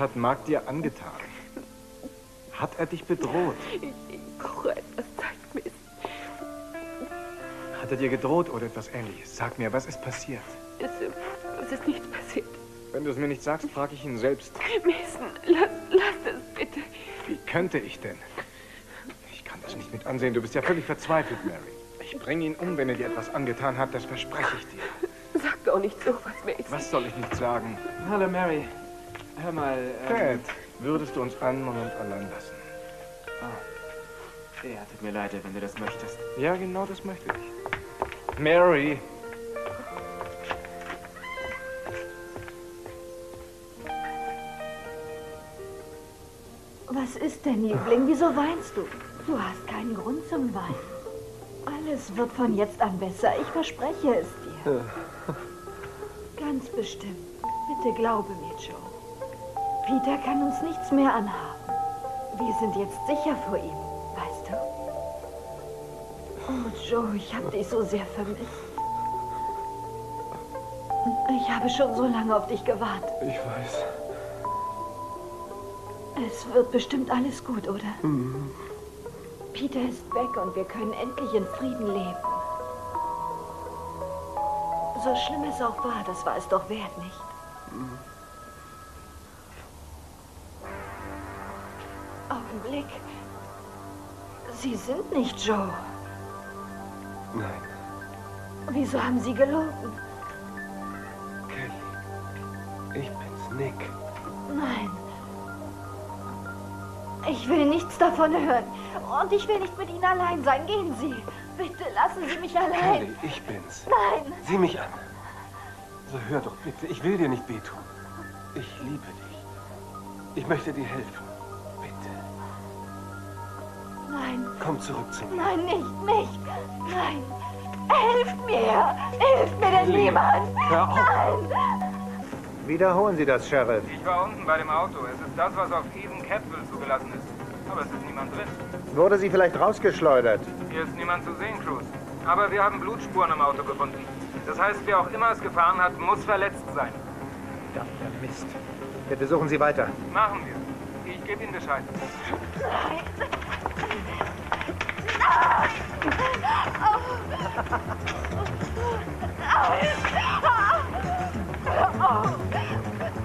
hat Mark dir angetan? Hat er dich bedroht? Ich, ich brauche etwas Zeit, Miss. Hat er dir gedroht oder etwas ähnliches? Sag mir, was ist passiert? Es, es ist nichts passiert. Wenn du es mir nicht sagst, frage ich ihn selbst. Mason, lass, lass es bitte. Wie könnte ich denn? Ich kann das nicht mit ansehen. Du bist ja völlig verzweifelt, Mary. Ich bringe ihn um, wenn er dir etwas angetan hat. Das verspreche ich dir. Sag doch nicht so was, Mason. Was soll ich nicht sagen? Hallo, Mary. Hör mal, ähm... Cat, würdest du uns einen Moment allein lassen? Oh. Ja, tut mir leid, wenn du das möchtest. Ja, genau das möchte ich. Mary! Was ist denn, Liebling? Wieso weinst du? Du hast keinen Grund zum Weinen. Alles wird von jetzt an besser. Ich verspreche es dir. Ganz bestimmt. Bitte glaube mir, Joe. Peter kann uns nichts mehr anhaben. Wir sind jetzt sicher vor ihm, weißt du? Oh, Joe, ich habe dich so sehr vermisst. Ich habe schon so lange auf dich gewartet. Ich weiß. Es wird bestimmt alles gut, oder? Mhm. Peter ist weg und wir können endlich in Frieden leben. So schlimm es auch war, das war es doch wert, nicht? Mhm. Sie sind nicht Joe. Nein. Wieso haben Sie gelogen? Kelly, ich bin's, Nick. Nein. Ich will nichts davon hören. Und ich will nicht mit Ihnen allein sein. Gehen Sie. Bitte lassen Sie mich allein. Kelly, ich bin's. Nein. Sieh mich an. So hör doch bitte, ich will dir nicht wehtun. Ich liebe dich. Ich möchte dir helfen. Bitte. Nein. Komm zurück zu mir. Nein, nicht, nicht. Nein. Helft mir. Hilft mir denn niemand. hör auf. Nein. Wiederholen Sie das, Sheriff. Ich war unten bei dem Auto. Es ist das, was auf Eden Capville zugelassen ist. Aber es ist niemand drin. Wurde sie vielleicht rausgeschleudert? Hier ist niemand zu sehen, Cruz. Aber wir haben Blutspuren im Auto gefunden. Das heißt, wer auch immer es gefahren hat, muss verletzt sein. Verdammter Mist. Bitte suchen Sie weiter. Machen wir. Ich gebe Ihnen Bescheid. Oh.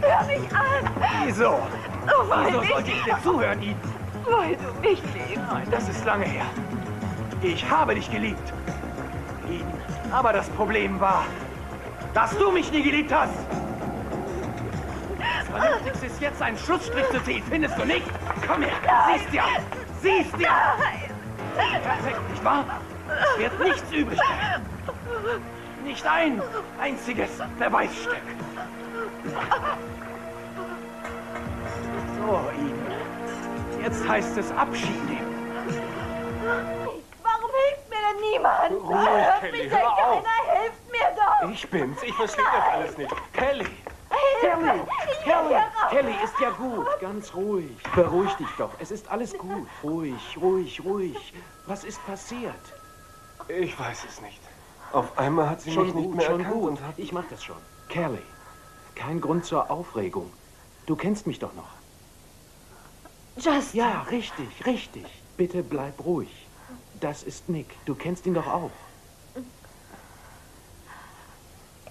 Hör mich an. Wieso? Oh, Wieso sollte ich dir zuhören, Eden? Weil du mich liebst. Nein, das ist lange her. Ich habe dich geliebt. Eden. Aber das Problem war, dass du mich nie geliebt hast. Das Vernünftigste ist jetzt einen Schlussstrich zu ziehen, findest du nicht? Komm her, siehst an. Siehst dir nicht wahr? Es wird nichts übrig bleiben. Nicht ein einziges Beweisstück. So, Eden. Jetzt heißt es Abschied nehmen. Warum hilft mir denn niemand? Ruhig, Hört Kelly, mich hör denn auf. keiner? Hilft mir doch. Ich bin's. Ich verstehe das alles nicht. Kelly! Kelly, raus. Kelly, ist ja gut. Ganz ruhig. Beruhig dich doch. Es ist alles gut. Ruhig, ruhig, ruhig. Was ist passiert? Ich weiß es nicht. Auf einmal hat sie schon mich gut, nicht mehr schon erkannt gut. und hat... Ich mach das schon. Kelly, kein Grund zur Aufregung. Du kennst mich doch noch. Justin. Ja, richtig, richtig. Bitte bleib ruhig. Das ist Nick. Du kennst ihn doch auch.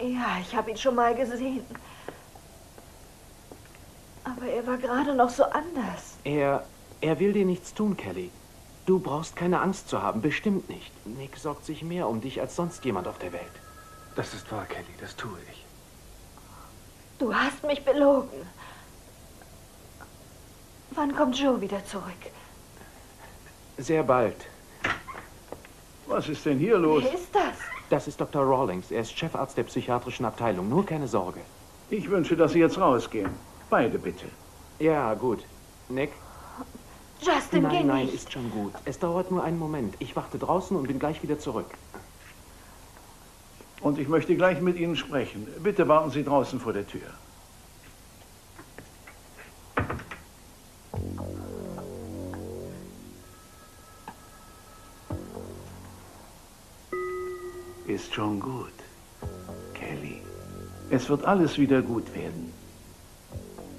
Ja, ich habe ihn schon mal gesehen. Aber er war gerade noch so anders. Er, er will dir nichts tun, Kelly. Du brauchst keine Angst zu haben, bestimmt nicht. Nick sorgt sich mehr um dich als sonst jemand auf der Welt. Das ist wahr, Kelly. Das tue ich. Du hast mich belogen. Wann kommt Joe wieder zurück? Sehr bald. Was ist denn hier los? Wer ist das? Das ist Dr. Rawlings. Er ist Chefarzt der psychiatrischen Abteilung. Nur keine Sorge. Ich wünsche, dass Sie jetzt rausgehen. Beide bitte. Ja, gut. Nick? Justin, geh nein, nein, nicht. ist schon gut. Es dauert nur einen Moment. Ich warte draußen und bin gleich wieder zurück. Und ich möchte gleich mit Ihnen sprechen. Bitte warten Sie draußen vor der Tür. ist schon gut. Kelly, es wird alles wieder gut werden.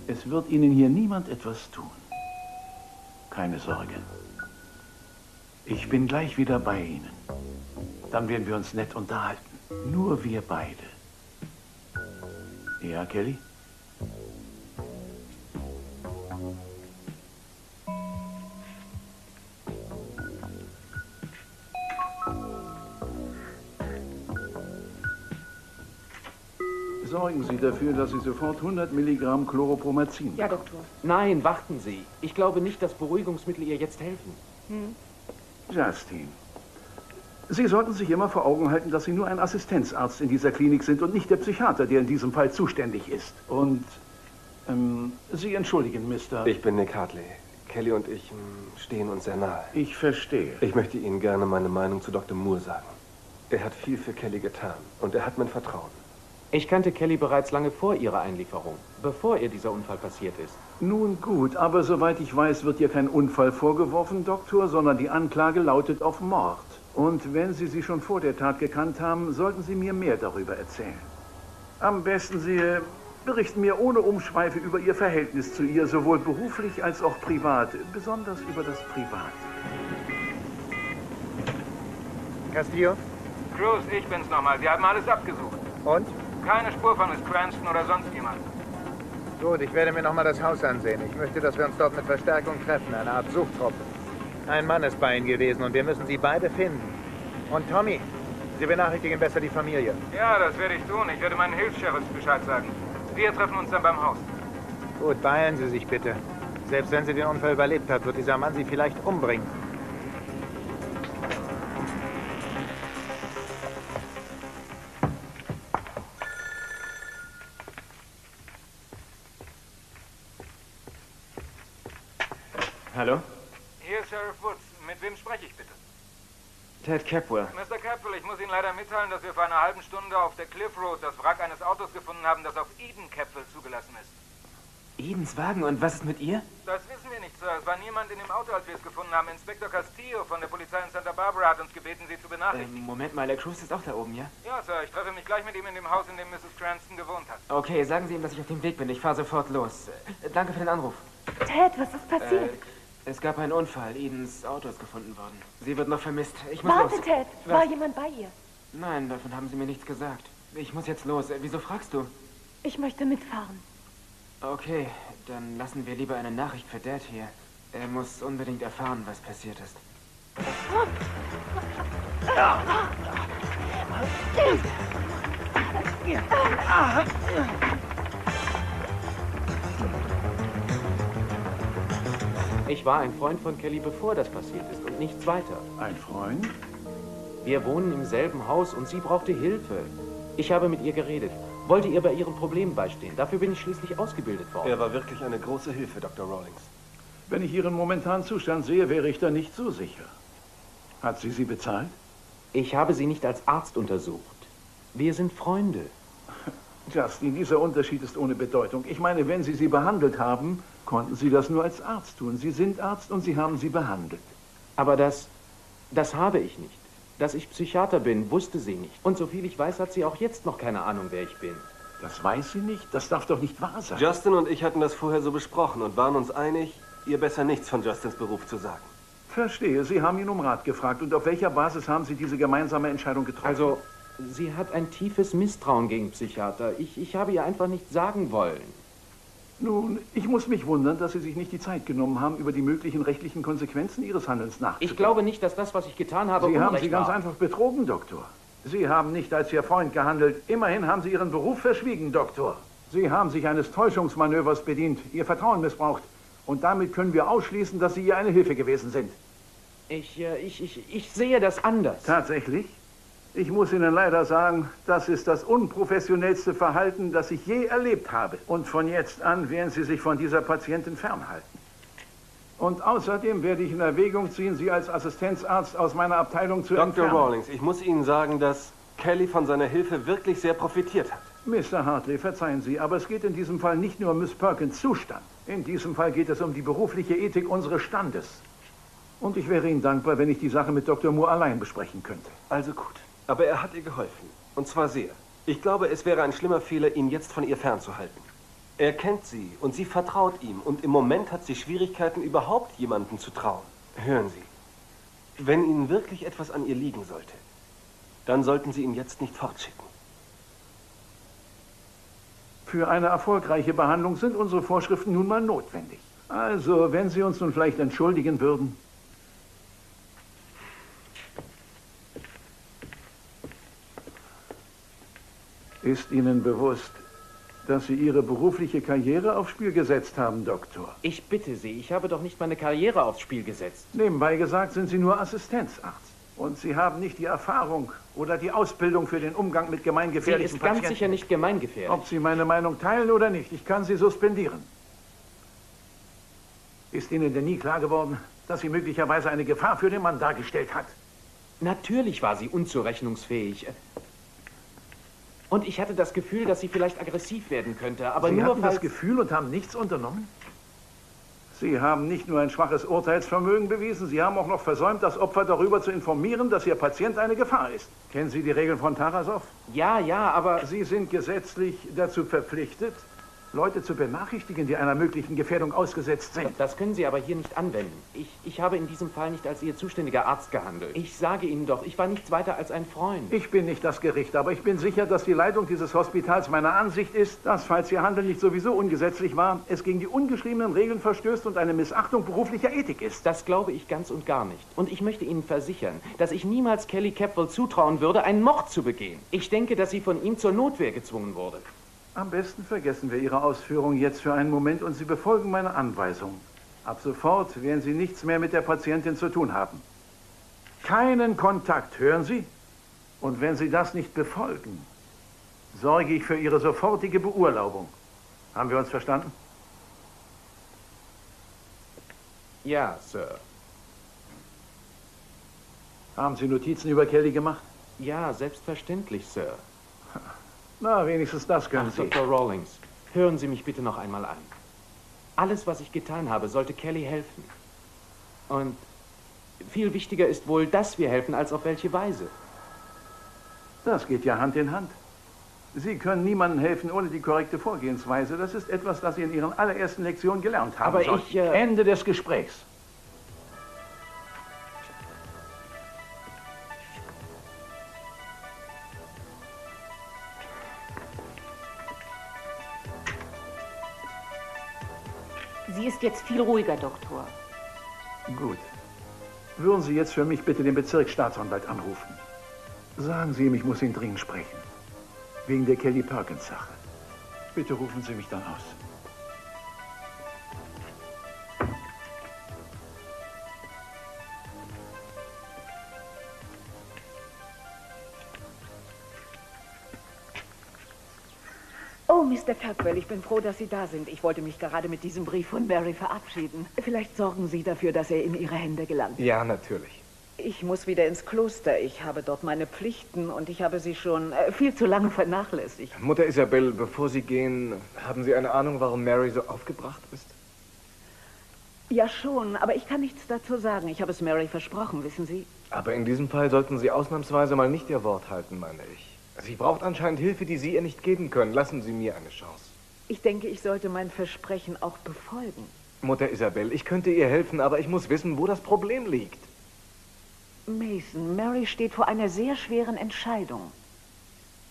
Es wird Ihnen hier niemand etwas tun. Keine Sorge. Ich bin gleich wieder bei Ihnen. Dann werden wir uns nett unterhalten. Nur wir beide. Ja, Kelly? Sorgen Sie dafür, dass Sie sofort 100 Milligramm Chloropromazin Ja, Doktor. Nein, warten Sie. Ich glaube nicht, dass Beruhigungsmittel ihr jetzt helfen. Justin, Sie sollten sich immer vor Augen halten, dass Sie nur ein Assistenzarzt in dieser Klinik sind und nicht der Psychiater, der in diesem Fall zuständig ist. Und ähm, Sie entschuldigen, Mister. Ich bin Nick Hartley. Kelly und ich mm, stehen uns sehr nahe. Ich verstehe. Ich möchte Ihnen gerne meine Meinung zu Dr. Moore sagen. Er hat viel für Kelly getan und er hat mein Vertrauen. Ich kannte Kelly bereits lange vor ihrer Einlieferung, bevor ihr dieser Unfall passiert ist. Nun gut, aber soweit ich weiß, wird ihr kein Unfall vorgeworfen, Doktor, sondern die Anklage lautet auf Mord. Und wenn Sie sie schon vor der Tat gekannt haben, sollten Sie mir mehr darüber erzählen. Am besten Sie berichten mir ohne Umschweife über Ihr Verhältnis zu ihr, sowohl beruflich als auch privat, besonders über das Private. Castillo? Cruz, ich bin's nochmal. Wir haben alles abgesucht. Und? Keine Spur von Miss Cranston oder sonst jemand. Gut, ich werde mir noch mal das Haus ansehen. Ich möchte, dass wir uns dort mit Verstärkung treffen, eine Art Suchtruppe. Ein Mann ist bei Ihnen gewesen und wir müssen Sie beide finden. Und Tommy, Sie benachrichtigen besser die Familie. Ja, das werde ich tun. Ich werde meinen Hilfs-Sheriffs Bescheid sagen. Wir treffen uns dann beim Haus. Gut, beeilen Sie sich bitte. Selbst wenn sie den Unfall überlebt hat, wird dieser Mann Sie vielleicht umbringen. Ted Capwell. Mr. Capwell, ich muss Ihnen leider mitteilen, dass wir vor einer halben Stunde auf der Cliff Road das Wrack eines Autos gefunden haben, das auf Eden Capwell zugelassen ist. Edens Wagen und was ist mit ihr? Das wissen wir nicht, Sir. Es war niemand in dem Auto, als wir es gefunden haben. Inspektor Castillo von der Polizei in Santa Barbara hat uns gebeten, Sie zu benachrichtigen. Ähm, Moment mal, der Cruz ist auch da oben, ja? Ja, Sir, ich treffe mich gleich mit ihm in dem Haus, in dem Mrs. Cranston gewohnt hat. Okay, sagen Sie ihm, dass ich auf dem Weg bin. Ich fahre sofort los. Äh, danke für den Anruf. Ted, was ist passiert? Äh, es gab einen Unfall. Edens Auto ist gefunden worden. Sie wird noch vermisst. Ich muss Warte, los. Ted. Was? War jemand bei ihr? Nein, davon haben Sie mir nichts gesagt. Ich muss jetzt los. Äh, Wieso fragst du? Ich möchte mitfahren. Okay, dann lassen wir lieber eine Nachricht für Dad hier. Er muss unbedingt erfahren, was passiert ist. Ich war ein Freund von Kelly, bevor das passiert ist und nichts weiter. Ein Freund? Wir wohnen im selben Haus und sie brauchte Hilfe. Ich habe mit ihr geredet, wollte ihr bei ihren Problemen beistehen. Dafür bin ich schließlich ausgebildet worden. Er war wirklich eine große Hilfe, Dr. Rawlings. Wenn ich Ihren momentanen Zustand sehe, wäre ich da nicht so sicher. Hat sie Sie bezahlt? Ich habe sie nicht als Arzt untersucht. Wir sind Freunde. Justin, dieser Unterschied ist ohne Bedeutung. Ich meine, wenn Sie sie behandelt haben, konnten Sie das nur als Arzt tun. Sie sind Arzt und Sie haben sie behandelt. Aber das, das habe ich nicht. Dass ich Psychiater bin, wusste sie nicht. Und soviel ich weiß, hat sie auch jetzt noch keine Ahnung, wer ich bin. Das weiß sie nicht? Das darf doch nicht wahr sein. Justin und ich hatten das vorher so besprochen und waren uns einig, ihr besser nichts von Justins Beruf zu sagen. Verstehe. Sie haben ihn um Rat gefragt. Und auf welcher Basis haben Sie diese gemeinsame Entscheidung getroffen? Also, sie hat ein tiefes Misstrauen gegen Psychiater. Ich, ich habe ihr einfach nichts sagen wollen. Nun, ich muss mich wundern, dass Sie sich nicht die Zeit genommen haben, über die möglichen rechtlichen Konsequenzen Ihres Handelns nachzudenken. Ich glaube nicht, dass das, was ich getan habe, Sie haben sie ganz war. einfach betrogen, Doktor. Sie haben nicht als Ihr Freund gehandelt. Immerhin haben Sie Ihren Beruf verschwiegen, Doktor. Sie haben sich eines Täuschungsmanövers bedient, Ihr Vertrauen missbraucht. Und damit können wir ausschließen, dass Sie ihr eine Hilfe gewesen sind. Ich, äh, ich, ich, ich sehe das anders. Tatsächlich? Ich muss Ihnen leider sagen, das ist das unprofessionellste Verhalten, das ich je erlebt habe. Und von jetzt an werden Sie sich von dieser Patientin fernhalten. Und außerdem werde ich in Erwägung ziehen, Sie als Assistenzarzt aus meiner Abteilung zu Dr. entfernen. Rawlings, ich muss Ihnen sagen, dass Kelly von seiner Hilfe wirklich sehr profitiert hat. Mr. Hartley, verzeihen Sie, aber es geht in diesem Fall nicht nur um Miss Perkins Zustand. In diesem Fall geht es um die berufliche Ethik unseres Standes. Und ich wäre Ihnen dankbar, wenn ich die Sache mit Dr. Moore allein besprechen könnte. Also gut. Aber er hat ihr geholfen. Und zwar sehr. Ich glaube, es wäre ein schlimmer Fehler, ihn jetzt von ihr fernzuhalten. Er kennt sie und sie vertraut ihm. Und im Moment hat sie Schwierigkeiten, überhaupt jemandem zu trauen. Hören Sie, wenn Ihnen wirklich etwas an ihr liegen sollte, dann sollten Sie ihn jetzt nicht fortschicken. Für eine erfolgreiche Behandlung sind unsere Vorschriften nun mal notwendig. Also, wenn Sie uns nun vielleicht entschuldigen würden. Ist Ihnen bewusst, dass Sie Ihre berufliche Karriere aufs Spiel gesetzt haben, Doktor? Ich bitte Sie, ich habe doch nicht meine Karriere aufs Spiel gesetzt. Nebenbei gesagt sind Sie nur Assistenzarzt. Und Sie haben nicht die Erfahrung oder die Ausbildung für den Umgang mit Sie gemeingefährlichen ist ganz Patienten. sicher nicht gemeingefährlich. Ob Sie meine Meinung teilen oder nicht, ich kann Sie suspendieren. Ist Ihnen denn nie klar geworden, dass sie möglicherweise eine Gefahr für den Mann dargestellt hat? Natürlich war sie unzurechnungsfähig. Und ich hatte das Gefühl, dass sie vielleicht aggressiv werden könnte, aber sie nur hatten das Gefühl und haben nichts unternommen? Sie haben nicht nur ein schwaches Urteilsvermögen bewiesen, Sie haben auch noch versäumt, das Opfer darüber zu informieren, dass Ihr Patient eine Gefahr ist. Kennen Sie die Regeln von Tarasow? Ja, ja, aber... Sie sind gesetzlich dazu verpflichtet, Leute zu benachrichtigen, die einer möglichen Gefährdung ausgesetzt sind. Das können Sie aber hier nicht anwenden. Ich, ich habe in diesem Fall nicht als Ihr zuständiger Arzt gehandelt. Ich sage Ihnen doch, ich war nichts weiter als ein Freund. Ich bin nicht das Gericht, aber ich bin sicher, dass die Leitung dieses Hospitals meiner Ansicht ist, dass, falls Ihr Handeln nicht sowieso ungesetzlich war, es gegen die ungeschriebenen Regeln verstößt und eine Missachtung beruflicher Ethik ist. Das glaube ich ganz und gar nicht. Und ich möchte Ihnen versichern, dass ich niemals Kelly Capwell zutrauen würde, einen Mord zu begehen. Ich denke, dass sie von ihm zur Notwehr gezwungen wurde. Am besten vergessen wir Ihre Ausführungen jetzt für einen Moment und Sie befolgen meine Anweisung. Ab sofort werden Sie nichts mehr mit der Patientin zu tun haben. Keinen Kontakt, hören Sie? Und wenn Sie das nicht befolgen, sorge ich für Ihre sofortige Beurlaubung. Haben wir uns verstanden? Ja, Sir. Haben Sie Notizen über Kelly gemacht? Ja, selbstverständlich, Sir. Na, wenigstens das können Ach, Sie. Dr. Rawlings, hören Sie mich bitte noch einmal an. Alles, was ich getan habe, sollte Kelly helfen. Und viel wichtiger ist wohl, dass wir helfen, als auf welche Weise. Das geht ja Hand in Hand. Sie können niemandem helfen ohne die korrekte Vorgehensweise. Das ist etwas, das Sie in Ihren allerersten Lektionen gelernt haben. Aber sollten. ich, äh, Ende des Gesprächs. Sie ist jetzt viel ruhiger, Doktor. Gut. Würden Sie jetzt für mich bitte den Bezirksstaatsanwalt anrufen? Sagen Sie ihm, ich muss ihn dringend sprechen. Wegen der Kelly Perkins-Sache. Bitte rufen Sie mich dann aus. Capwell, ich bin froh, dass Sie da sind. Ich wollte mich gerade mit diesem Brief von Mary verabschieden. Vielleicht sorgen Sie dafür, dass er in Ihre Hände gelangt. Ja, natürlich. Ich muss wieder ins Kloster. Ich habe dort meine Pflichten und ich habe sie schon äh, viel zu lange vernachlässigt. Mutter Isabel, bevor Sie gehen, haben Sie eine Ahnung, warum Mary so aufgebracht ist? Ja, schon, aber ich kann nichts dazu sagen. Ich habe es Mary versprochen, wissen Sie? Aber in diesem Fall sollten Sie ausnahmsweise mal nicht Ihr Wort halten, meine ich. Sie braucht anscheinend Hilfe, die Sie ihr nicht geben können. Lassen Sie mir eine Chance. Ich denke, ich sollte mein Versprechen auch befolgen. Mutter Isabel, ich könnte ihr helfen, aber ich muss wissen, wo das Problem liegt. Mason, Mary steht vor einer sehr schweren Entscheidung.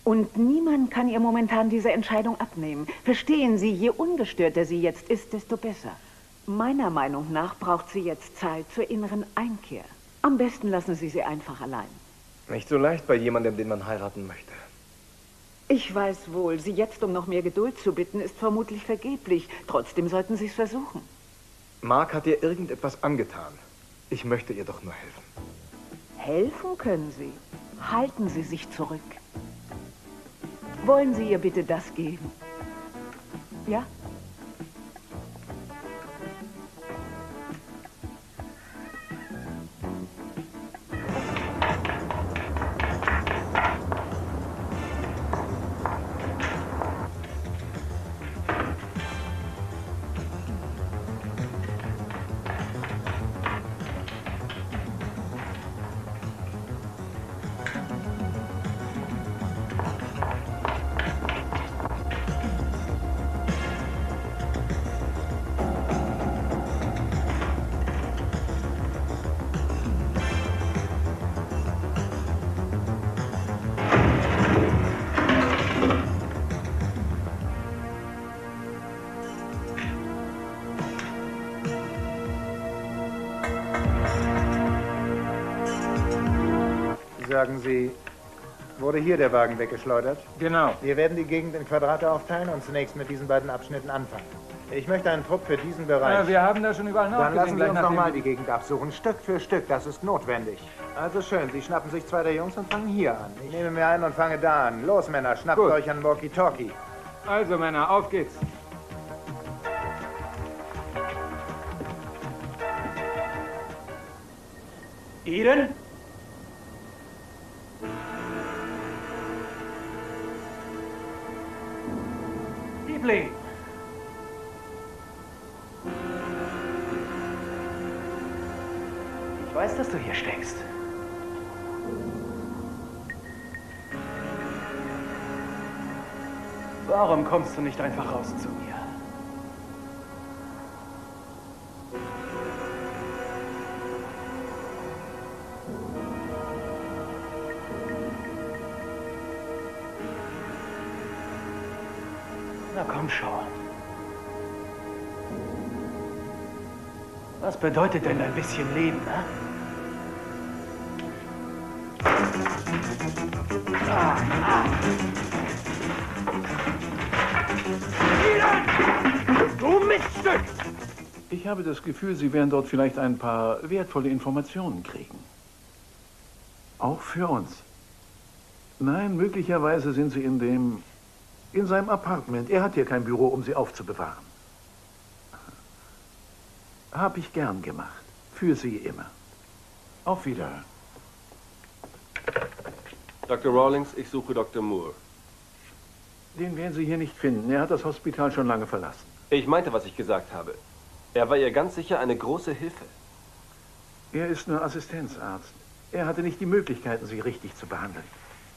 Und niemand kann ihr momentan diese Entscheidung abnehmen. Verstehen Sie, je ungestörter sie jetzt ist, desto besser. Meiner Meinung nach braucht sie jetzt Zeit zur inneren Einkehr. Am besten lassen Sie sie einfach allein. Nicht so leicht bei jemandem, den man heiraten möchte. Ich weiß wohl, Sie jetzt um noch mehr Geduld zu bitten, ist vermutlich vergeblich. Trotzdem sollten Sie es versuchen. Mark hat ihr irgendetwas angetan. Ich möchte ihr doch nur helfen. Helfen können Sie. Halten Sie sich zurück. Wollen Sie ihr bitte das geben? Ja? Sagen Sie, wurde hier der Wagen weggeschleudert? Genau. Wir werden die Gegend in Quadrate aufteilen und zunächst mit diesen beiden Abschnitten anfangen. Ich möchte einen Trupp für diesen Bereich. Äh, wir haben da schon überall Dann lassen nachgesehen. Sie gleich uns nochmal wir- die Gegend absuchen, Stück für Stück, das ist notwendig. Also schön, Sie schnappen sich zwei der Jungs und fangen hier an. Ich nehme mir einen und fange da an. Los, Männer, schnappt Gut. euch an Walkie-Talkie. Also, Männer, auf geht's. Eden? Liebling! Ich weiß, dass du hier steckst. Warum kommst du nicht einfach raus zu mir? Was bedeutet denn ein bisschen Leben, ne? Du Miststück! Ich habe das Gefühl, Sie werden dort vielleicht ein paar wertvolle Informationen kriegen. Auch für uns. Nein, möglicherweise sind Sie in dem... in seinem Apartment. Er hat hier kein Büro, um Sie aufzubewahren. Hab ich gern gemacht. Für Sie immer. Auf Wiederhören. Dr. Rawlings, ich suche Dr. Moore. Den werden Sie hier nicht finden. Er hat das Hospital schon lange verlassen. Ich meinte, was ich gesagt habe. Er war ihr ganz sicher eine große Hilfe. Er ist nur Assistenzarzt. Er hatte nicht die Möglichkeiten, Sie richtig zu behandeln.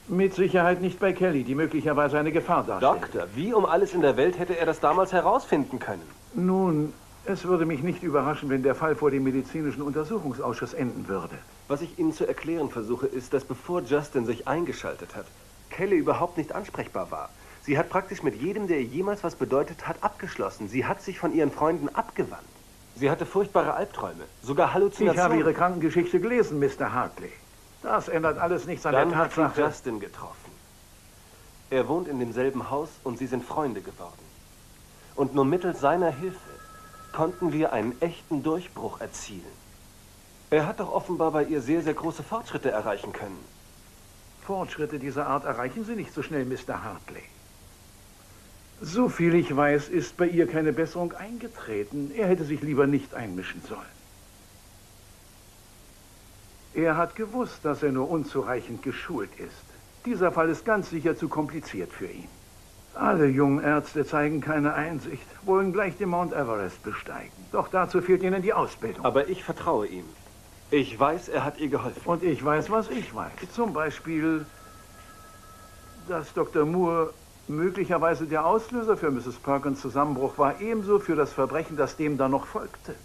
Mit Sicherheit nicht bei Kelly, die möglicherweise eine Gefahr darstellt. Doktor, wie um alles in der Welt hätte er das damals herausfinden können? Nun, es würde mich nicht überraschen, wenn der Fall vor dem medizinischen Untersuchungsausschuss enden würde. Was ich Ihnen zu erklären versuche, ist, dass bevor Justin sich eingeschaltet hat, Kelly überhaupt nicht ansprechbar war. Sie hat praktisch mit jedem, der ihr jemals was bedeutet hat, abgeschlossen. Sie hat sich von ihren Freunden abgewandt. Sie hatte furchtbare Albträume, sogar Ich Halluzinationen. habe Ihre Krankengeschichte gelesen, Mr. Hartley. Das ändert alles nichts an Dann der hat sie Tatsache. Justin getroffen. Er wohnt in demselben Haus und sie sind Freunde geworden. Und nur mittels seiner Hilfe konnten wir einen echten Durchbruch erzielen. Er hat doch offenbar bei ihr sehr, sehr große Fortschritte erreichen können. Fortschritte dieser Art erreichen Sie nicht so schnell, Mr. Hartley. So viel ich weiß, ist bei ihr keine Besserung eingetreten. Er hätte sich lieber nicht einmischen sollen. Er hat gewusst, dass er nur unzureichend geschult ist. Dieser Fall ist ganz sicher zu kompliziert für ihn. Alle jungen Ärzte zeigen keine Einsicht, wollen gleich den Mount Everest besteigen. Doch dazu fehlt ihnen die Ausbildung. Aber ich vertraue ihm. Ich weiß, er hat ihr geholfen. Und ich weiß, was ich weiß. Zum Beispiel, dass Dr. Moore möglicherweise der Auslöser für Mrs. Perkins Zusammenbruch war, ebenso für das Verbrechen, das dem dann noch folgte.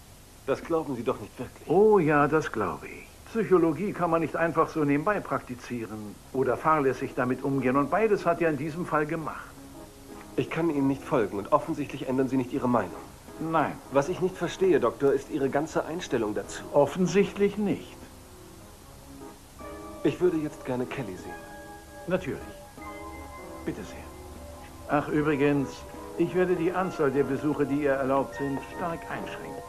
Das glauben Sie doch nicht wirklich. Oh ja, das glaube ich. Psychologie kann man nicht einfach so nebenbei praktizieren oder fahrlässig damit umgehen. Und beides hat er in diesem Fall gemacht. Ich kann Ihnen nicht folgen und offensichtlich ändern Sie nicht Ihre Meinung. Nein, Was ich nicht verstehe, Doktor, ist Ihre ganze Einstellung dazu. offensichtlich nicht. Ich würde jetzt gerne Kelly sehen. Natürlich. Bitte sehr. Ach, übrigens, ich werde die Anzahl der Besuche, die ihr erlaubt sind, stark einschränken.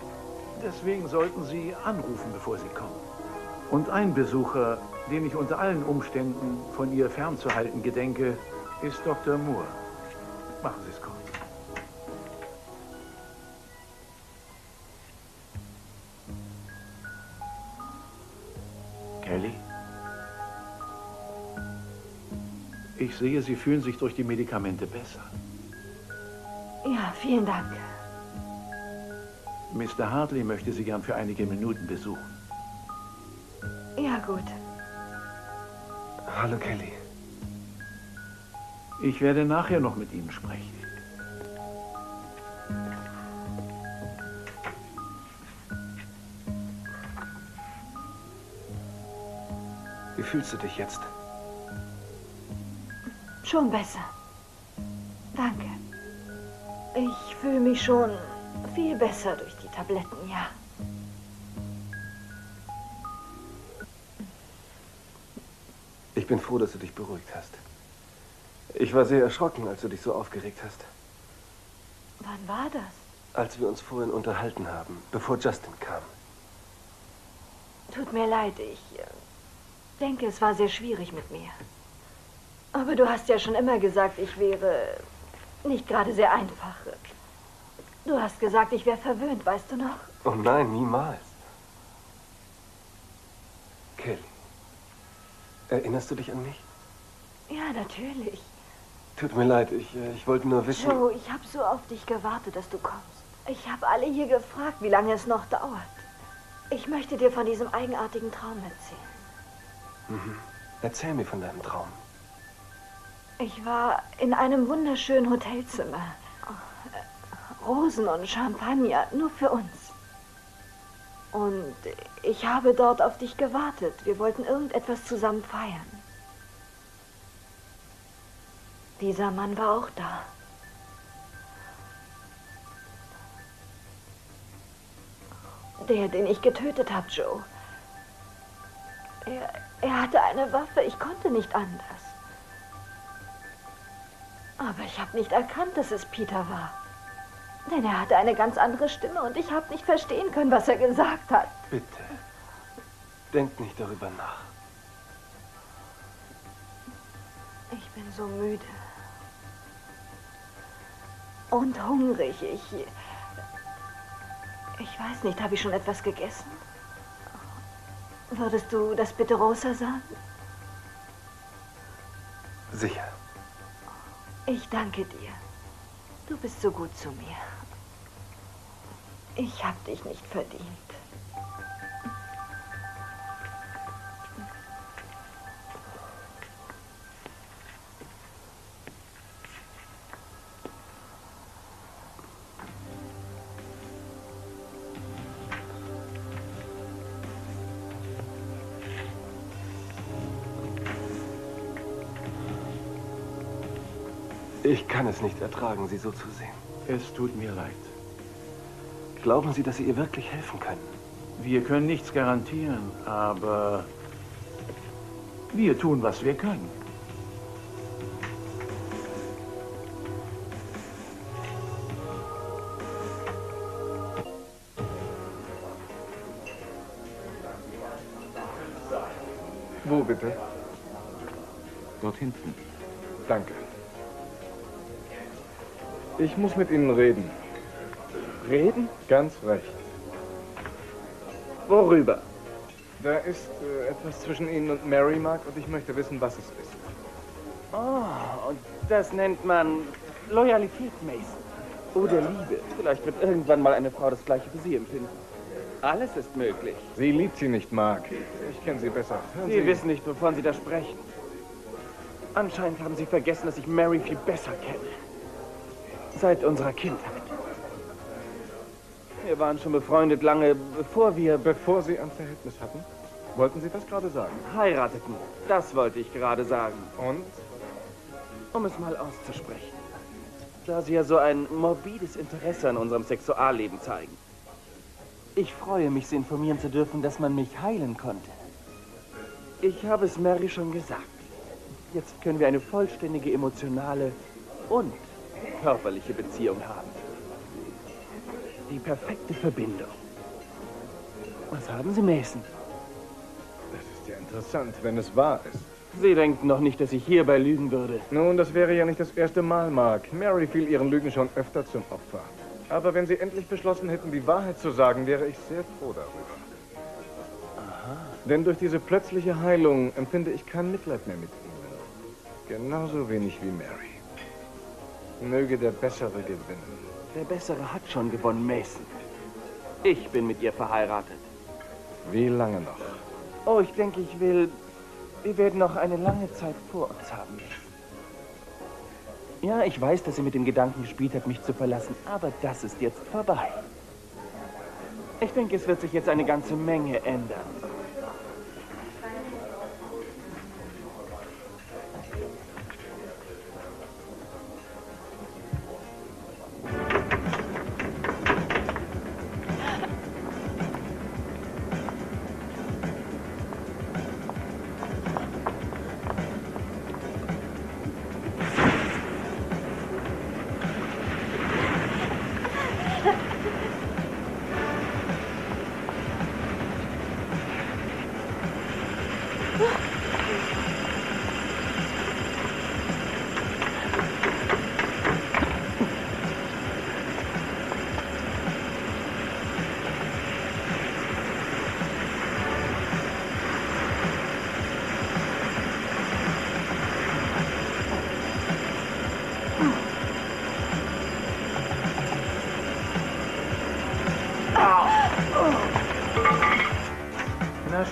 Deswegen sollten Sie anrufen, bevor Sie kommen. Und ein Besucher, den ich unter allen Umständen von ihr fernzuhalten gedenke, ist Dr. Moore. Machen Sie es kurz. Kelly? Ich sehe, Sie fühlen sich durch die Medikamente besser. Ja, vielen Dank. Mr. Hartley möchte Sie gern für einige Minuten besuchen. Ja, gut. Hallo, Kelly. Ich werde nachher noch mit Ihnen sprechen. Wie fühlst du dich jetzt? Schon besser. Danke. Ich fühle mich schon viel besser durch die Tabletten, ja. bin froh, dass du dich beruhigt hast. Ich war sehr erschrocken, als du dich so aufgeregt hast. Wann war das? Als wir uns vorhin unterhalten haben, bevor Justin kam. Tut mir leid, ich äh, denke, es war sehr schwierig mit mir. Aber du hast ja schon immer gesagt, ich wäre nicht gerade sehr einfach. Du hast gesagt, ich wäre verwöhnt, weißt du noch? Oh nein, niemals. Kelly, erinnerst du dich an mich? Ja, natürlich. Tut mir leid, ich, äh, ich wollte nur wissen... Joe, ich habe so auf dich gewartet, dass du kommst. Ich habe alle hier gefragt, wie lange es noch dauert. Ich möchte dir von diesem eigenartigen Traum erzählen. Mhm. Erzähl mir von deinem Traum. Ich war in einem wunderschönen Hotelzimmer. Rosen und Champagner, nur für uns. Und ich habe dort auf dich gewartet. Wir wollten irgendetwas zusammen feiern. Dieser Mann war auch da. Der, den ich getötet habe, Joe. Er, er hatte eine Waffe. Ich konnte nicht anders. Aber ich habe nicht erkannt, dass es Peter war. Denn er hatte eine ganz andere Stimme und ich habe nicht verstehen können, was er gesagt hat. Bitte. Denk nicht darüber nach. Ich bin so müde. Und hungrig. Ich. Ich weiß nicht, habe ich schon etwas gegessen? Würdest du das bitte Rosa sagen? Sicher. Ich danke dir. Du bist so gut zu mir. Ich hab dich nicht verdient. Kann es nicht ertragen, Sie so zu sehen. Es tut mir leid. Glauben Sie, dass Sie ihr wirklich helfen können? Wir können nichts garantieren, aber wir tun, was wir können. Wo bitte? Dort hinten. Ich muss mit Ihnen reden. Reden? Ganz recht. Worüber? Da ist äh, etwas zwischen Ihnen und Mary, Mark, und ich möchte wissen, was es ist. Oh, und das nennt man Loyalität, Mason. Oder Liebe. Vielleicht wird irgendwann mal eine Frau das Gleiche für Sie empfinden. Alles ist möglich. Sie liebt Sie nicht, Mark. Ich kenne Sie besser. Hören Sie, wissen nicht, wovon Sie da sprechen. Anscheinend haben Sie vergessen, dass ich Mary viel besser kenne. Seit unserer Kindheit. Wir waren schon befreundet lange, bevor wir... Bevor Sie ein Verhältnis hatten? Wollten Sie das gerade sagen? Heirateten. Das wollte ich gerade sagen. Und? Um es mal auszusprechen. Da Sie ja so ein morbides Interesse an unserem Sexualleben zeigen. Ich freue mich, Sie informieren zu dürfen, dass man mich heilen konnte. Ich habe es Mary schon gesagt. Jetzt können wir eine vollständige emotionale und körperliche Beziehung haben. Die perfekte Verbindung. Was haben Sie, Mason? Das ist ja interessant, wenn es wahr ist. Sie denken noch nicht, dass ich hierbei lügen würde. Nun, das wäre ja nicht das erste Mal, Mark. Mary fiel ihren Lügen schon öfter zum Opfer. Aber wenn Sie endlich beschlossen hätten, die Wahrheit zu sagen, wäre ich sehr froh darüber. Aha. Denn durch diese plötzliche Heilung empfinde ich kein Mitleid mehr mit Ihnen. Genauso wenig wie Mary. Möge der Bessere gewinnen. Der Bessere hat schon gewonnen, Mason. Ich bin mit ihr verheiratet. Wie lange noch? Oh, ich denke, ich will... Wir werden noch eine lange Zeit vor uns haben. Ja, ich weiß, dass sie mit dem Gedanken gespielt hat, mich zu verlassen, aber das ist jetzt vorbei. Ich denke, es wird sich jetzt eine ganze Menge ändern.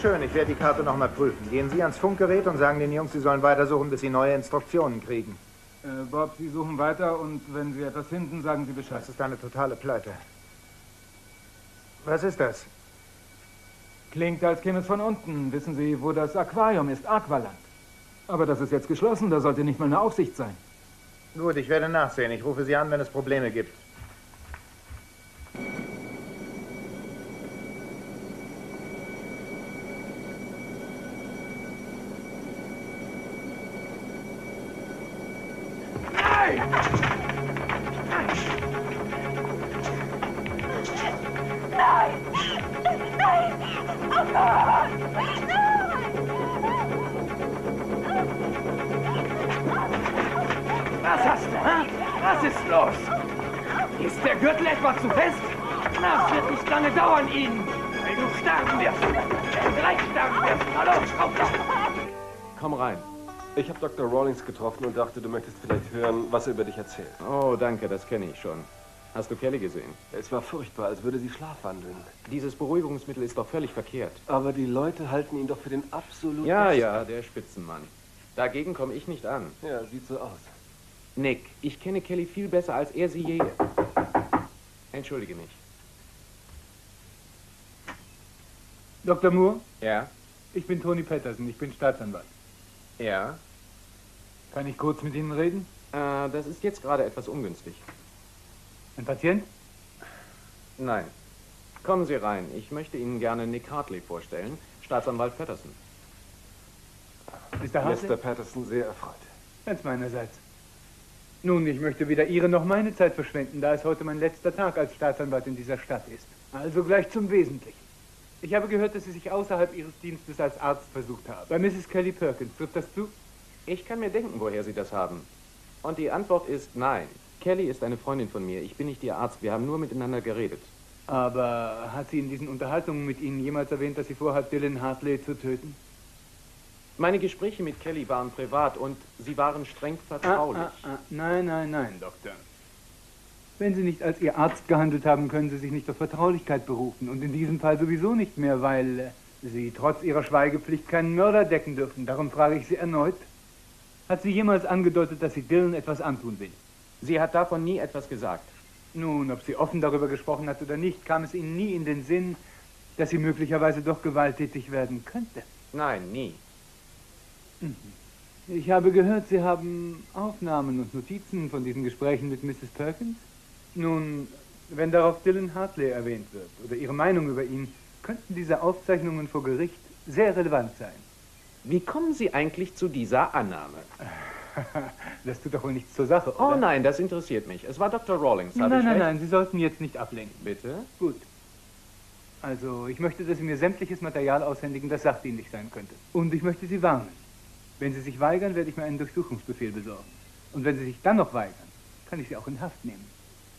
Schön, ich werde die Karte noch mal prüfen. Gehen Sie ans Funkgerät und sagen den Jungs, sie sollen weitersuchen, bis sie neue Instruktionen kriegen. Äh, Bob, Sie suchen weiter und wenn Sie etwas finden, sagen Sie Bescheid. Das ist eine totale Pleite. Was ist das? Klingt, als käme es von unten. Wissen Sie, wo das Aquarium ist? Aqualand. Aber das ist jetzt geschlossen, da sollte nicht mal eine Aufsicht sein. Gut, ich werde nachsehen. Ich rufe Sie an, wenn es Probleme gibt. Rawlings getroffen und dachte, du möchtest vielleicht hören, was er über dich erzählt. Oh, danke, das kenne ich schon. Hast du Kelly gesehen? Es war furchtbar, als würde sie schlafwandeln. Dieses Beruhigungsmittel ist doch völlig verkehrt. Aber die Leute halten ihn doch für den absoluten... Ja, Besten. ja, der Spitzenmann. Dagegen komme ich nicht an. Ja, sieht so aus. Nick, ich kenne Kelly viel besser, als er sie je... Entschuldige mich. Dr. Moore, Ja? ich bin Tony Patterson, ich bin Staatsanwalt. Ja? Kann ich kurz mit Ihnen reden? Äh, das ist jetzt gerade etwas ungünstig. Ein Patient? Nein. Kommen Sie rein. Ich möchte Ihnen gerne Nick Hartley vorstellen, Staatsanwalt Patterson. Mr. Hartley? Mr. Patterson sehr erfreut. Ganz meinerseits. Nun, ich möchte weder Ihre noch meine Zeit verschwenden, da es heute mein letzter Tag als Staatsanwalt in dieser Stadt ist. Also gleich zum Wesentlichen. Ich habe gehört, dass Sie sich außerhalb Ihres Dienstes als Arzt versucht haben. Bei Mrs. Kelly Perkins. Trifft das zu? Ich kann mir denken, woher Sie das haben. Und die Antwort ist nein. Kelly ist eine Freundin von mir. Ich bin nicht Ihr Arzt. Wir haben nur miteinander geredet. Aber hat sie in diesen Unterhaltungen mit Ihnen jemals erwähnt, dass sie vorhat, Dylan Hartley zu töten? Meine Gespräche mit Kelly waren privat und sie waren streng vertraulich. Ah, ah, ah. Nein, nein, nein, Doktor. Wenn Sie nicht als Ihr Arzt gehandelt haben, können Sie sich nicht auf Vertraulichkeit berufen. Und in diesem Fall sowieso nicht mehr, weil Sie trotz Ihrer Schweigepflicht keinen Mörder decken dürfen. Darum frage ich Sie erneut. Hat sie jemals angedeutet, dass sie Dylan etwas antun will? Sie hat davon nie etwas gesagt. Nun, ob sie offen darüber gesprochen hat oder nicht, kam es Ihnen nie in den Sinn, dass sie möglicherweise doch gewalttätig werden könnte. Nein, nie. Mhm. Ich habe gehört, Sie haben Aufnahmen und Notizen von diesen Gesprächen mit Mrs. Perkins. Nun, wenn darauf Dylan Hartley erwähnt wird oder Ihre Meinung über ihn, könnten diese Aufzeichnungen vor Gericht sehr relevant sein. Wie kommen Sie eigentlich zu dieser Annahme? das tut doch wohl nichts zur Sache, Oh oder? nein, das interessiert mich. Es war Dr. Rawlings, habe Nein, ich nein, recht? nein, Sie sollten jetzt nicht ablenken. Bitte? Gut. Also, ich möchte, dass Sie mir sämtliches Material aushändigen, das sachdienlich sein könnte. Und ich möchte Sie warnen. Wenn Sie sich weigern, werde ich mir einen Durchsuchungsbefehl besorgen. Und wenn Sie sich dann noch weigern, kann ich Sie auch in Haft nehmen.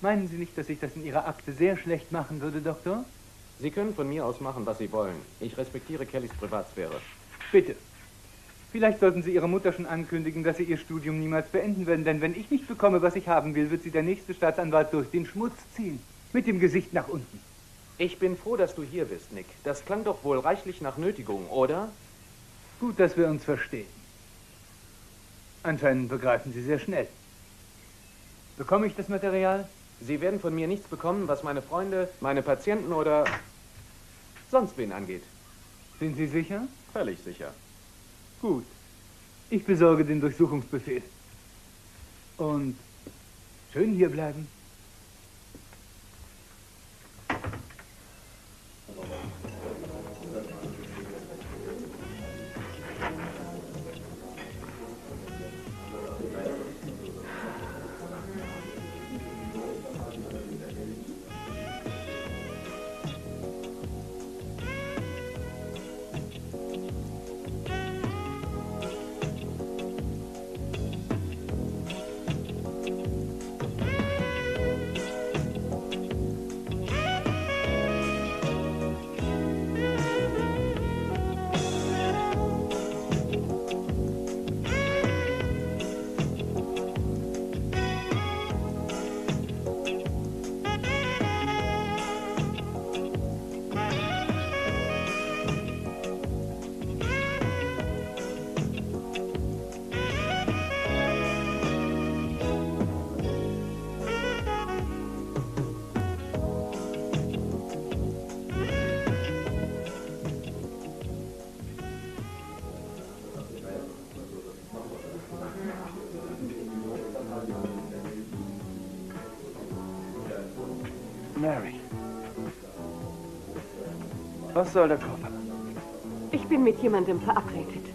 Meinen Sie nicht, dass ich das in Ihrer Akte sehr schlecht machen würde, Doktor? Sie können von mir aus machen, was Sie wollen. Ich respektiere Kellys Privatsphäre. Bitte. Vielleicht sollten Sie Ihrer Mutter schon ankündigen, dass Sie Ihr Studium niemals beenden werden, denn wenn ich nicht bekomme, was ich haben will, wird Sie der nächste Staatsanwalt durch den Schmutz ziehen. Mit dem Gesicht nach unten. Ich bin froh, dass du hier bist, Nick. Das klang doch wohl reichlich nach Nötigung, oder? Gut, dass wir uns verstehen. Anscheinend begreifen Sie sehr schnell. Bekomme ich das Material? Sie werden von mir nichts bekommen, was meine Freunde, meine Patienten oder sonst wen angeht. Sind Sie sicher? Völlig sicher. Gut. Ich besorge den Durchsuchungsbefehl. Und schön hier bleiben. Mary. Was soll der Koffer? Ich bin mit jemandem verabredet.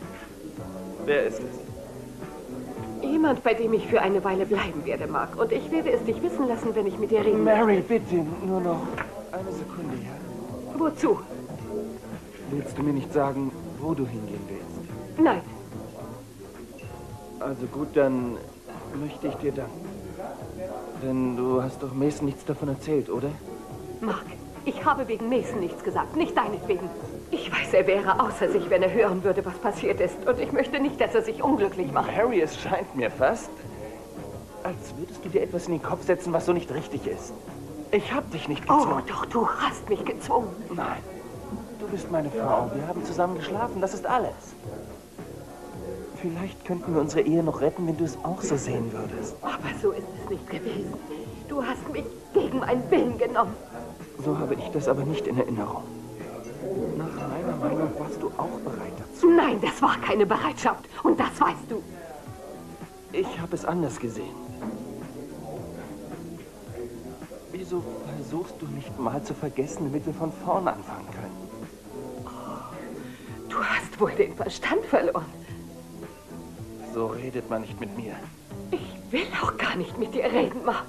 Wer ist es? Jemand, bei dem ich für eine Weile bleiben werde, Mark. Und ich werde es dich wissen lassen, wenn ich mit dir reden Mary, bitte, nur noch eine Sekunde, ja? Wozu? Willst du mir nicht sagen, wo du hingehen willst? Nein. Also gut, dann möchte ich dir danken. Denn du hast doch Mason nichts davon erzählt, oder? Mark, ich habe wegen Mason nichts gesagt, nicht deinetwegen. Ich weiß, er wäre außer sich, wenn er hören würde, was passiert ist. Und ich möchte nicht, dass er sich unglücklich macht. Harry, es scheint mir fast, als würdest du dir etwas in den Kopf setzen, was so nicht richtig ist. Ich hab dich nicht gezwungen. Oh, doch, du hast mich gezwungen. Nein. Du bist meine Frau. Wir haben zusammen geschlafen. Das ist alles. Vielleicht könnten wir unsere Ehe noch retten, wenn du es auch so sehen würdest. Aber so ist es nicht gewesen. Du hast mich gegen meinen Willen genommen. So habe ich das aber nicht in Erinnerung. Nach meiner Meinung warst du auch bereit dazu. Nein, das war keine Bereitschaft. Und das weißt du. Ich habe es anders gesehen. Wieso versuchst du nicht mal zu vergessen, damit wir von vorn anfangen können? Du hast wohl den Verstand verloren. So redet man nicht mit mir. Ich will auch gar nicht mit dir reden, Mark.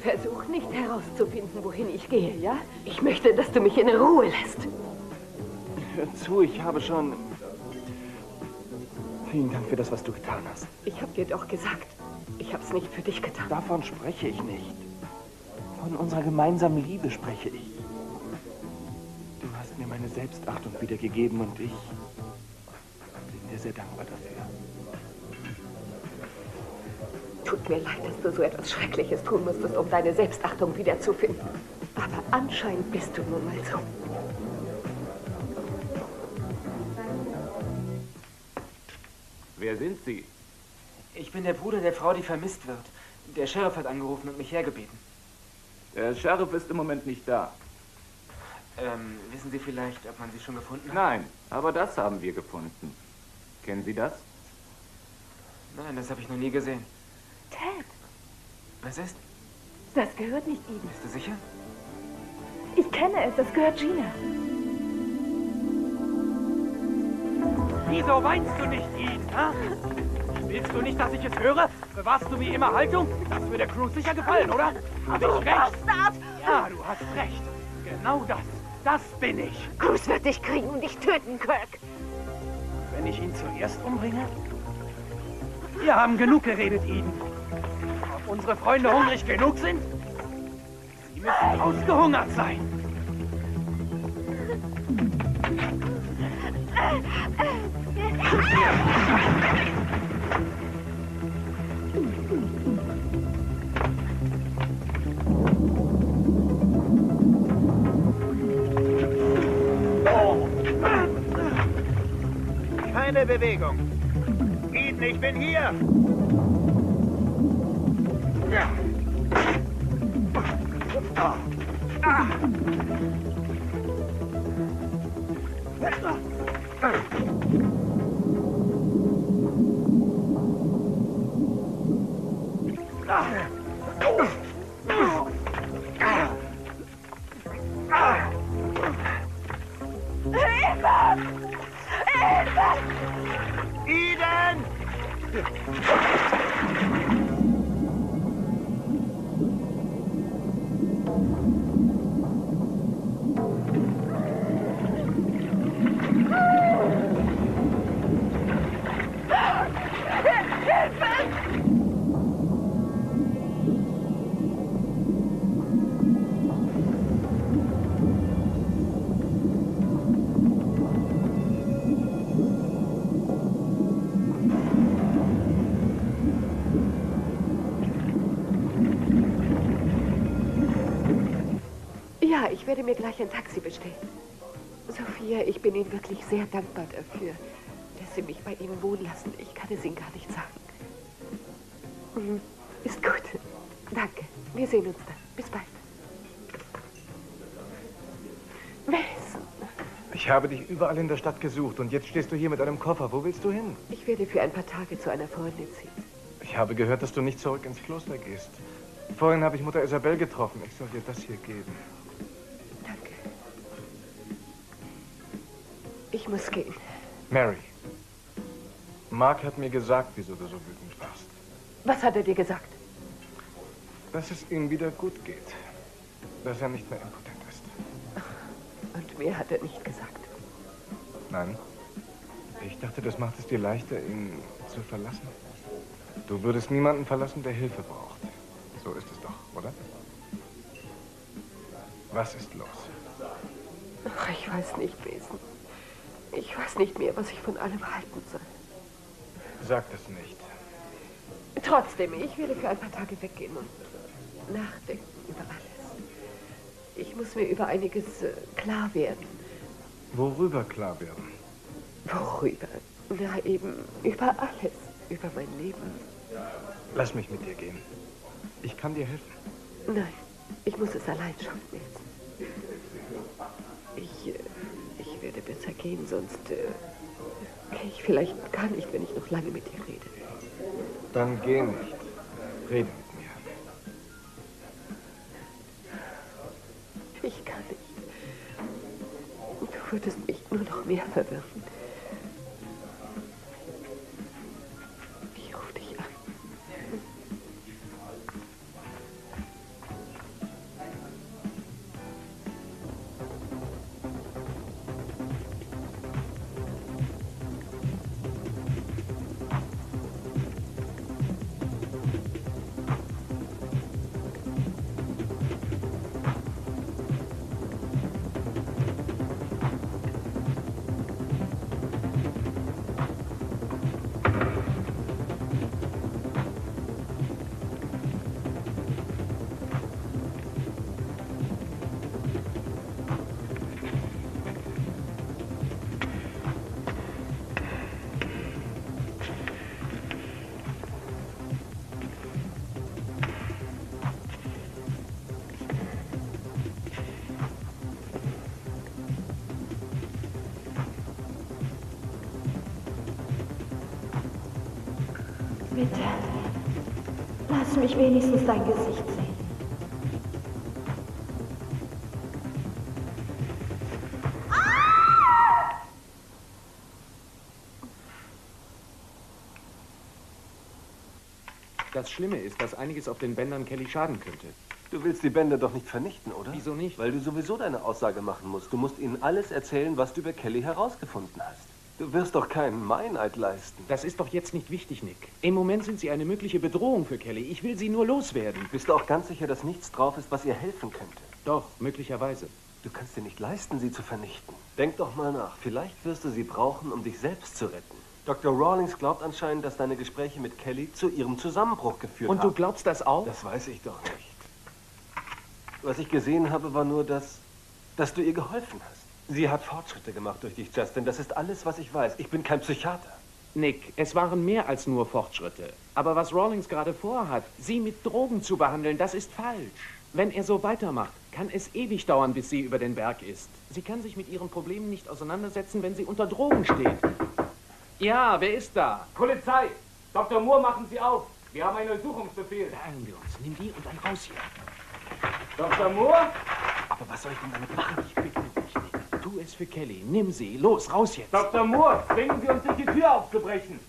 Versuch nicht herauszufinden, wohin ich gehe, ja? Ich möchte, dass du mich in Ruhe lässt. Hör zu, ich habe schon... Vielen Dank für das, was du getan hast. Ich habe dir doch gesagt, ich habe es nicht für dich getan. Davon spreche ich nicht. Von unserer gemeinsamen Liebe spreche ich. Du hast mir meine Selbstachtung wiedergegeben und ich bin dir sehr dankbar dafür. Tut mir leid, dass du so etwas Schreckliches tun musstest, um deine Selbstachtung wiederzufinden. Aber anscheinend bist du nun mal so. Wer sind Sie? Ich bin der Bruder der Frau, die vermisst wird. Der Sheriff hat angerufen und mich hergebeten. Der Sheriff ist im Moment nicht da. Ähm, wissen Sie vielleicht, ob man sie schon gefunden hat? Nein, aber das haben wir gefunden. Kennen Sie das? Nein, das habe ich noch nie gesehen. Ted, Was ist? das gehört nicht ihm. Bist du sicher? Ich kenne es, das gehört Gina. Wieso weinst du nicht, Eve? Ha? Willst du nicht, dass ich es höre? Bewahrst du wie immer Haltung? Das würde Cruz sicher gefallen, oder? Hab ich recht? Ja, du hast recht. Genau das. Das bin ich. Cruz wird dich kriegen und dich töten, Kirk. Wenn ich ihn zuerst umbringe? Wir haben genug geredet, Eden. Ob unsere Freunde hungrig genug sind? Sie müssen ausgehungert sein. Keine Bewegung. Ich bin hier. Hilfe! Werde mir gleich ein Taxi bestellen. Sophia, ich bin Ihnen wirklich sehr dankbar dafür, dass Sie mich bei Ihnen wohnen lassen. Ich kann es Ihnen gar nicht sagen. Mhm. Ist gut. Danke. Wir sehen uns dann. Bis bald. Mason, Ich habe dich überall in der Stadt gesucht und jetzt stehst du hier mit einem Koffer. Wo willst du hin? ich werde für ein paar Tage zu einer Freundin ziehen. Ich habe gehört, dass du nicht zurück ins Kloster gehst. Vorhin habe ich Mutter Isabel getroffen. Ich soll dir das hier geben. Ich muss gehen. Mary. Mark hat mir gesagt, wieso du so wütend warst. Was hat er dir gesagt? Dass es ihm wieder gut geht. Dass er nicht mehr impotent ist. Und mehr hat er nicht gesagt. Nein. Ich dachte, das macht es dir leichter, ihn zu verlassen. Du würdest niemanden verlassen, der Hilfe braucht. So ist es doch, oder? Was ist los? Ach, ich weiß nicht, Besen. Ich weiß nicht mehr, was ich von allem halten soll. Sag das nicht. Trotzdem, ich werde für ein paar Tage weggehen und nachdenken über alles. Ich muss mir über einiges äh, klar werden. Worüber klar werden? Worüber? Na, eben über alles. Über mein Leben. Lass mich mit dir gehen. Ich kann dir helfen. Nein, ich muss es allein schaffen jetzt. Ich, werde besser gehen, sonst äh, ich vielleicht gar nicht, wenn ich noch lange mit dir rede. Dann geh nicht. Rede Mich wenigstens dein Gesicht sehen. Das Schlimme ist, dass einiges auf den Bändern Kelly schaden könnte. Du willst die Bänder doch nicht vernichten, oder? Wieso nicht? Weil du sowieso deine Aussage machen musst. Du musst ihnen alles erzählen, was du über Kelly herausgefunden hast. Du wirst doch keinen Meineid leisten. Das ist doch jetzt nicht wichtig, Nick. Im Moment sind sie eine mögliche Bedrohung für Kelly. Ich will sie nur loswerden. Bist du auch ganz sicher, dass nichts drauf ist, was ihr helfen könnte? Doch, möglicherweise. Du kannst dir nicht leisten, sie zu vernichten. Denk doch mal nach. Vielleicht wirst du sie brauchen, um dich selbst zu retten. Dr. Rawlings glaubt anscheinend, dass deine Gespräche mit Kelly zu ihrem Zusammenbruch geführt Und haben. du glaubst das auch? Das weiß ich doch nicht. Was ich gesehen habe, war nur, dass, dass du ihr geholfen hast. Sie hat Fortschritte gemacht durch dich, Justin. Das ist alles, was ich weiß. Ich bin kein Psychiater. Nick, es waren mehr als nur Fortschritte. Aber was Rawlings gerade vorhat, sie mit Drogen zu behandeln, das ist falsch. Wenn er so weitermacht, kann es ewig dauern, bis sie über den Berg ist. Sie kann sich mit ihren Problemen nicht auseinandersetzen, wenn sie unter Drogen steht. Ja, wer ist da? Polizei! Dr. Moore, machen Sie auf! Wir haben einen Untersuchungsbefehl. Beeilen wir uns. Nimm die und dann raus hier. Dr. Moore? Aber was soll ich denn damit machen? Ich bitte Tu es für Kelly. Nimm sie. Los, raus jetzt. Dr. Moore, zwingen Sie uns nicht die Tür aufzubrechen.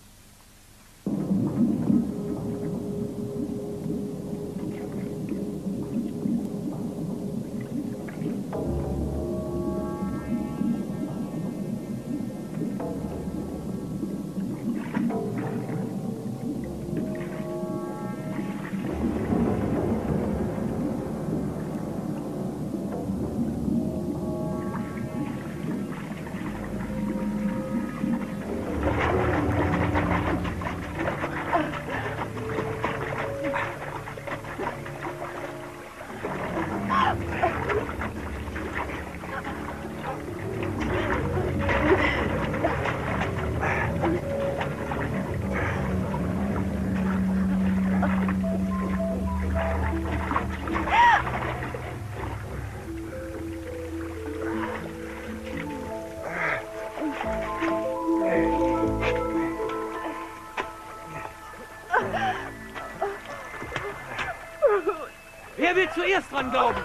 Dran glauben?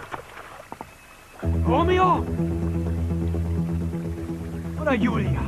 Romeo? Oder Julia?